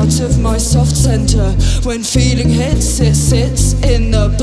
out of my soft center. When feeling hits, it sits in the